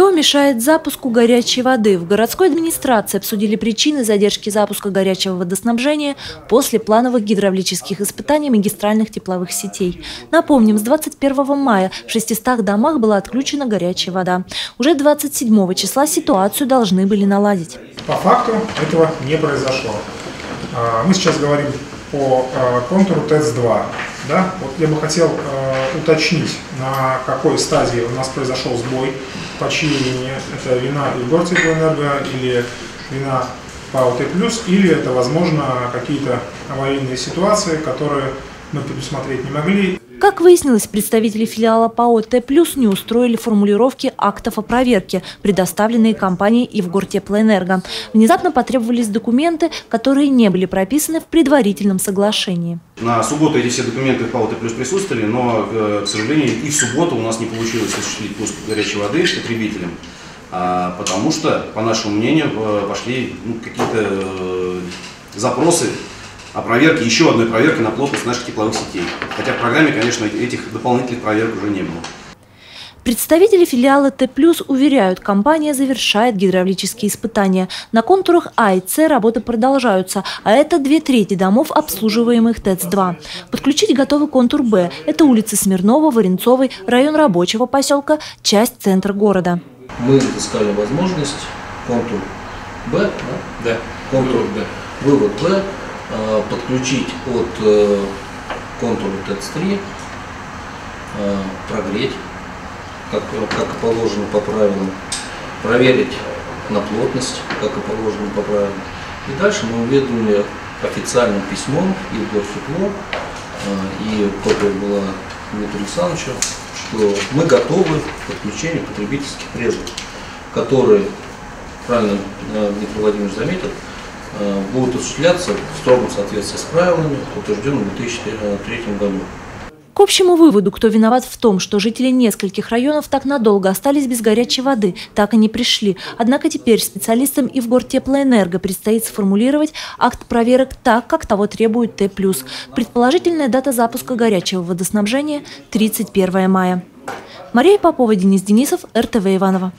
Что мешает запуску горячей воды? В городской администрации обсудили причины задержки запуска горячего водоснабжения после плановых гидравлических испытаний магистральных тепловых сетей. Напомним, с 21 мая в 600 домах была отключена горячая вода. Уже 27 числа ситуацию должны были наладить. По факту этого не произошло. А, мы сейчас говорим по а, контуру ТЭЦ-2. Да? Вот я бы хотел а, уточнить, на какой стадии у нас произошел сбой по чьей вине, это вина Егортеплоэнерго или вина ПАО Т+, или это, возможно, какие-то аварийные ситуации, которые мы предусмотреть не могли. Как выяснилось, представители филиала ПАО Т+, не устроили формулировки актов о проверке, предоставленные компанией Ивгортеплоэнерго. Внезапно потребовались документы, которые не были прописаны в предварительном соглашении. На субботу эти все документы ПАО Т+, присутствовали, но, э, к сожалению, и в субботу у нас не получилось осуществить пуск горячей воды потребителям, а, потому что, по нашему мнению, пошли ну, какие-то э, запросы о проверке, еще одной проверки на плотность наших тепловых сетей. Хотя в программе, конечно, этих дополнительных проверок уже не было. Представители филиала Т+, уверяют, компания завершает гидравлические испытания. На контурах А и С работы продолжаются, а это две трети домов, обслуживаемых ТЭЦ-2. Подключить готовый контур Б. Это улица Смирнова, Варенцовой, район рабочего поселка, часть центра города. Мы искали возможность контур Б, да? Да. Контур Б. Вывод Б подключить от э, контура ТЭЦ-3, э, прогреть, как, как положено по правилам, проверить на плотность, как и положено по правилам. И дальше мы уведомили официальным письмом Егор Тепло, и копия была Дмитрию Александровичу, что мы готовы к подключению потребительских призов, которые, правильно Дмитрий Владимирович заметил, Э, будут осуществляться в строгом соответствии с правилами, утвержденными в 2003 году. К общему выводу, кто виноват в том, что жители нескольких районов так надолго остались без горячей воды, так и не пришли. Однако теперь специалистам и в Ивгортеплоэнерго предстоит сформулировать акт проверок так, как того требует Т+. Предположительная дата запуска горячего водоснабжения – 31 мая. Мария Попова, Денис Денисов, РТВ Иванова.